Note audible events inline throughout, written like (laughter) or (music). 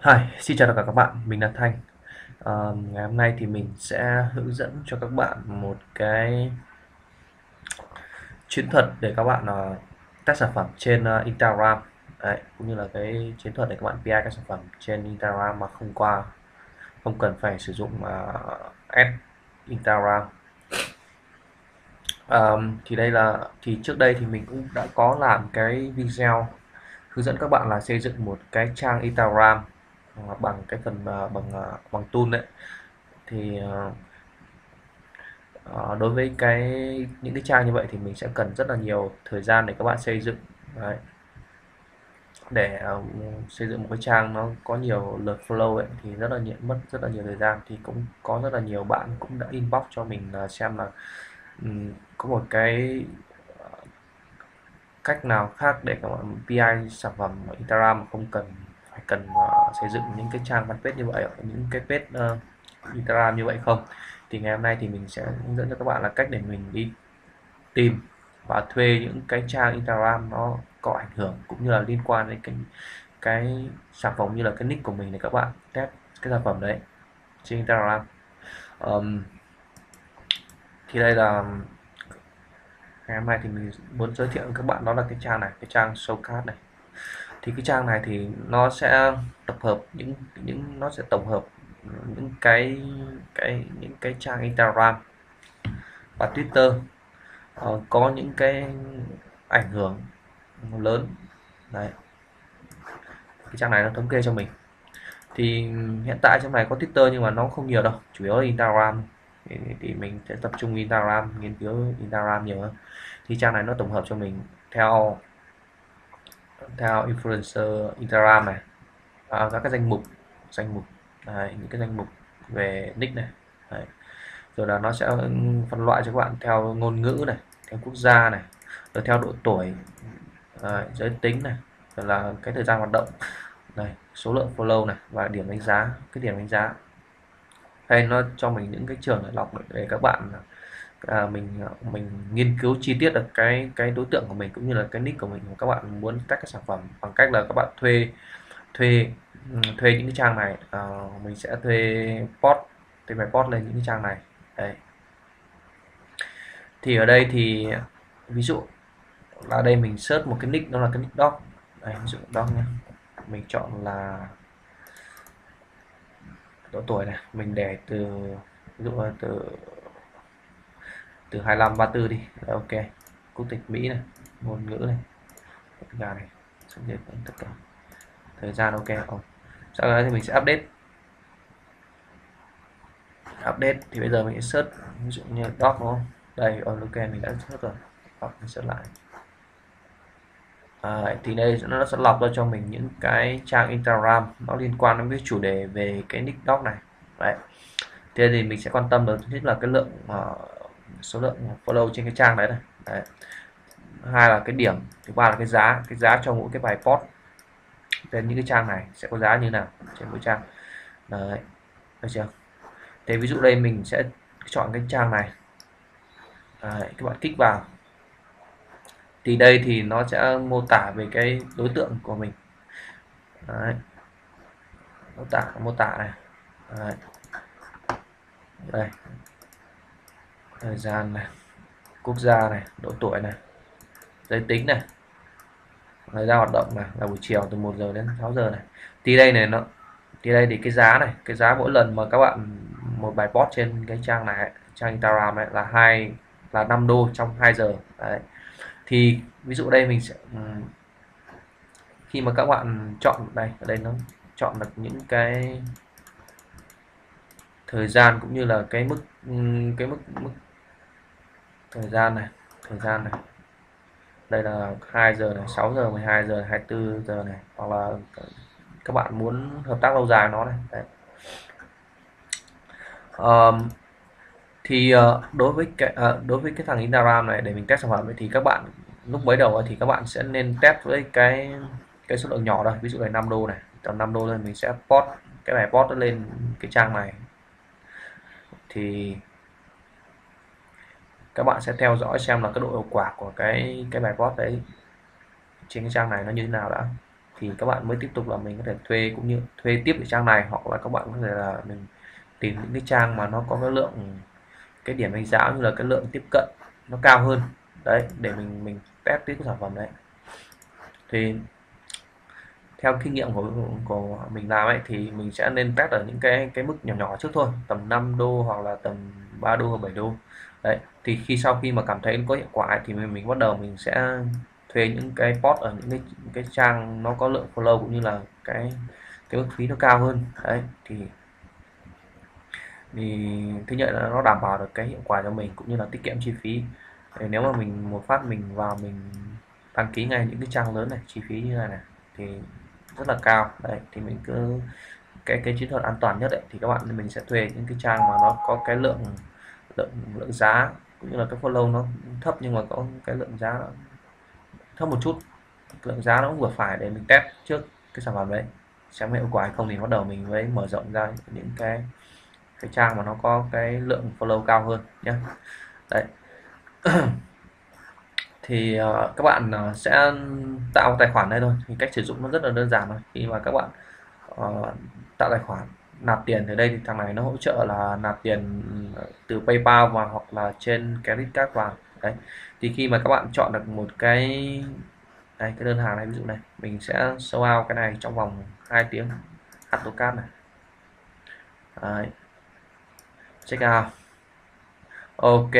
Hi, xin chào tất cả các bạn, mình là Thanh. à, ngày hôm nay thì mình sẽ hướng dẫn cho các bạn một cái chiến thuật để các bạn uh, test sản phẩm trên uh, Instagram. Đấy, cũng như là cái chiến thuật để các bạn PI các sản phẩm trên Instagram mà không qua không cần phải sử dụng uh, ad Instagram. um, thì đây là thì trước đây thì mình cũng đã có làm cái video hướng dẫn các bạn là xây dựng một cái trang Instagram bằng cái phần à, bằng à, bằng tool đấy. Thì à, đối với cái những cái trang như vậy thì mình sẽ cần rất là nhiều thời gian để các bạn xây dựng. Đấy. để xây dựng một cái trang nó có nhiều lượt flow ấy thì rất là nhiều, mất rất là nhiều thời gian. Thì cũng có rất là nhiều bạn cũng đã inbox cho mình là xem là ừ, có một cái cách nào khác để các bạn PI sản phẩm Instagram mà không cần cần uh, xây dựng những cái trang fanpage như vậy những cái page uh, Instagram như vậy không? Thì ngày hôm nay thì mình sẽ hướng dẫn cho các bạn là cách để mình đi tìm và thuê những cái trang Instagram nó có ảnh hưởng cũng như là liên quan đến cái cái sản phẩm như là cái nick của mình để các bạn test cái sản phẩm đấy trên Instagram. Um, thì đây là ngày hôm nay thì mình muốn giới thiệu với các bạn đó là cái trang này cái trang showcard này thì cái trang này thì nó sẽ tập hợp những những nó sẽ tổng hợp những cái cái những cái trang Instagram và Twitter. Uh, có những cái ảnh hưởng lớn. Đấy. Cái trang này nó thống kê cho mình. Thì hiện tại trong này có Twitter nhưng mà nó không nhiều đâu chủ yếu là Instagram. Thì, thì mình sẽ tập trung Instagram nghiên cứu Instagram nhiều hơn. Thì trang này nó tổng hợp cho mình theo theo influencer Instagram này à, các cái danh mục danh mục đấy, những cái danh mục về nick này đấy. rồi là nó sẽ ừ, phân loại cho các bạn theo ngôn ngữ này theo quốc gia này rồi theo độ tuổi đấy, giới tính này rồi là cái thời gian hoạt động này số lượng follow này và điểm đánh giá cái điểm đánh giá hay nó cho mình những cái trường để lọc để các bạn à, mình à, mình nghiên cứu chi tiết được cái cái đối tượng của mình cũng như là cái nick của mình các bạn muốn các các sản phẩm bằng cách là các bạn thuê thuê ừ, thuê những cái trang này. À, mình sẽ thuê post thuê bài post lên những cái trang này. Đấy. Thì ở đây thì ví dụ là đây mình search một cái nick đó là cái nick dog. Đây ví dụ dog nhé. Mình chọn là độ tuổi này. Mình để từ ví dụ là từ từ 25 34 đi. Đấy, ok. Quốc tịch Mỹ này ngôn ngữ này tất cả này sẽ dệt tất cả thời gian ok. Không sau đó thì mình sẽ update. Update thì bây giờ mình sẽ search ví dụ như doc đúng không? Đây ok mình đã search rồi. Hoặc mình search lại. À, thì đây nó sẽ lọc ra cho mình những cái trang Instagram nó liên quan đến cái chủ đề về cái nick doc này. Đấy. Thế thì mình sẽ quan tâm đến nhất là cái lượng uh, số lượng follow trên cái trang đấy này. Đấy. hai là cái điểm thứ ba là cái giá cái giá cho mỗi cái bài post. Trên những cái trang này sẽ có giá như nào trên mỗi trang. Đấy. Được chưa? Thế ví dụ đây mình sẽ chọn cái trang này. Đấy, các bạn kích vào. Thì đây thì nó sẽ mô tả về cái đối tượng của mình. Đấy. mô tả mô tả này. Đấy. đây thời gian này, quốc gia này, độ tuổi này, giới tính này, thời gian hoạt động này là buổi chiều từ 1 giờ đến 6 giờ này. Thì đây này, nó, thì đây thì cái giá này, cái giá mỗi lần mà các bạn một bài post trên cái trang này, trang Instagram này là hai, là 5 đô trong 2 giờ. Đấy. Thì ví dụ đây mình sẽ ừ, khi mà các bạn chọn đây, ở đây nó chọn được những cái thời gian cũng như là cái mức ừ, cái mức mức thời gian này thời gian này. Đây là 2 giờ này 6 giờ 12 giờ 24 giờ này. Hoặc là các bạn muốn hợp tác lâu dài nó này. Đấy. Um, thì uh, đối với cái uh, đối với cái thằng Instagram này để mình test sản phẩm thì các bạn lúc mới đầu thì các bạn sẽ nên test với cái cái số lượng nhỏ thôi. Ví dụ là 5 đô này tầm 5 đô thôi mình sẽ post cái bài post lên cái trang này. Thì các bạn sẽ theo dõi xem là cái độ hiệu quả của cái cái bài post đấy trên cái trang này nó như thế nào đã. Thì các bạn mới tiếp tục là mình có thể thuê cũng như thuê tiếp cái trang này, hoặc là các bạn có thể là mình tìm những cái trang mà nó có cái lượng, cái điểm đánh giá như là cái lượng tiếp cận nó cao hơn. Đấy, để mình mình test cái sản phẩm đấy. Thì theo kinh nghiệm của của mình làm ấy, thì mình sẽ nên test ở những cái cái mức nhỏ nhỏ trước thôi, tầm 5 đô hoặc là tầm 3 đô hoặc 7 đô. Đấy thì khi sau khi mà cảm thấy có hiệu quả thì mình, mình bắt đầu mình sẽ thuê những cái post ở những cái cái trang nó có lượng follow cũng như là cái cái mức phí nó cao hơn. Đấy thì thì thứ nhất là nó đảm bảo được cái hiệu quả cho mình cũng như là tiết kiệm chi phí. Thì nếu mà mình một phát mình vào mình đăng ký ngay những cái trang lớn này chi phí như này này thì rất là cao. Đấy thì mình cứ cái cái chiến thuật an toàn nhất đấy thì các bạn mình sẽ thuê những cái trang mà nó có cái lượng lượng lượng giá cũng như là cái follow nó thấp nhưng mà có cái lượng giá thấp một chút. Lượng giá nó cũng vừa phải để mình test trước cái sản phẩm đấy. Xem hiệu quả hay không thì bắt đầu mình mới mở rộng ra những cái cái trang mà nó có cái lượng follow cao hơn nhé đấy. (clears throat) Thì uh, các bạn uh, sẽ tạo tài khoản đây thôi. Thì cách sử dụng nó rất là đơn giản thôi. Khi mà các bạn uh, tạo tài khoản nạp tiền ở đây thì thằng này nó hỗ trợ là nạp tiền từ PayPal và hoặc là trên credit card vào. Đấy. Thì khi mà các bạn chọn được một cái, đây, cái đơn hàng này, ví dụ này, mình sẽ show out cái này trong vòng 2 tiếng. AutoCAD này. Đấy. check out. Ok.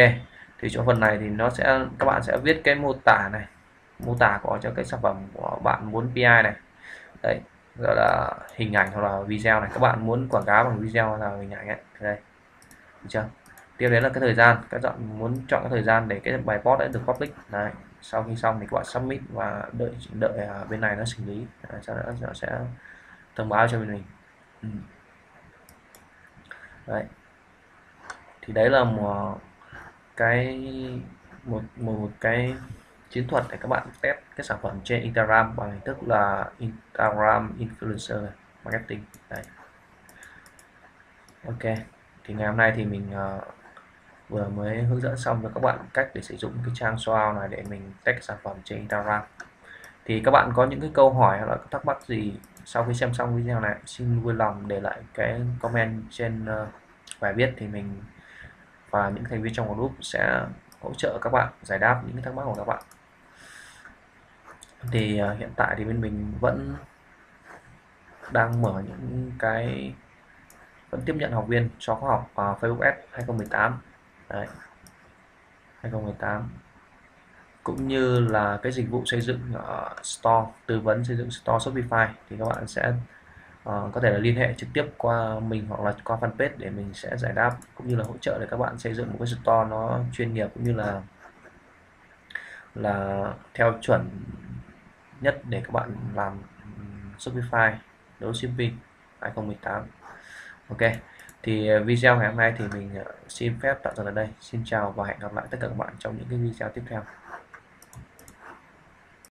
Thì chỗ phần này thì nó sẽ, các bạn sẽ viết cái mô tả này. Mô tả có cho cái sản phẩm của bạn muốn PI này. Đấy. Gọi là hình ảnh hoặc là video này. Các bạn muốn quảng cáo bằng video là hình ảnh ấy. Đây được chưa? Tiếp đến là cái thời gian, các bạn muốn chọn cái thời gian để cái bài post đã được public. Này sau khi xong thì các bạn submit và đợi đợi à, bên này nó xử lý. Sau đó nó sẽ thông báo cho bên mình. Ừ. đấy. Thì đấy là một cái một một cái chiến thuật để các bạn test cái sản phẩm trên Instagram bằng hình thức là Instagram influencer marketing. Đấy. Ok thì ngày hôm nay thì mình uh, vừa mới hướng dẫn xong cho các bạn cách để sử dụng cái trang soal này để mình test sản phẩm trên Instagram. Thì các bạn có những cái câu hỏi hoặc là thắc mắc gì sau khi xem xong video này xin vui lòng để lại cái comment trên uh, bài viết thì mình và những thành viên trong group sẽ hỗ trợ các bạn giải đáp những cái thắc mắc của các bạn. Thì uh, hiện tại thì bên mình vẫn đang mở những cái vẫn tiếp nhận học viên cho khóa học uh, Facebook Ads 2018 Đấy. 2018 cũng như là cái dịch vụ xây dựng uh, store tư vấn xây dựng store Shopify thì các bạn sẽ uh, có thể là liên hệ trực tiếp qua mình hoặc là qua fanpage để mình sẽ giải đáp cũng như là hỗ trợ để các bạn xây dựng một cái store nó chuyên nghiệp cũng như là là theo chuẩn nhất để các bạn làm Shopify đấu shipping 2018 ok, thì ờ, video ngày hôm nay thì mình ờ, xin phép tạm dừng ở đây. Xin chào và hẹn gặp lại tất cả các bạn trong những cái video tiếp theo.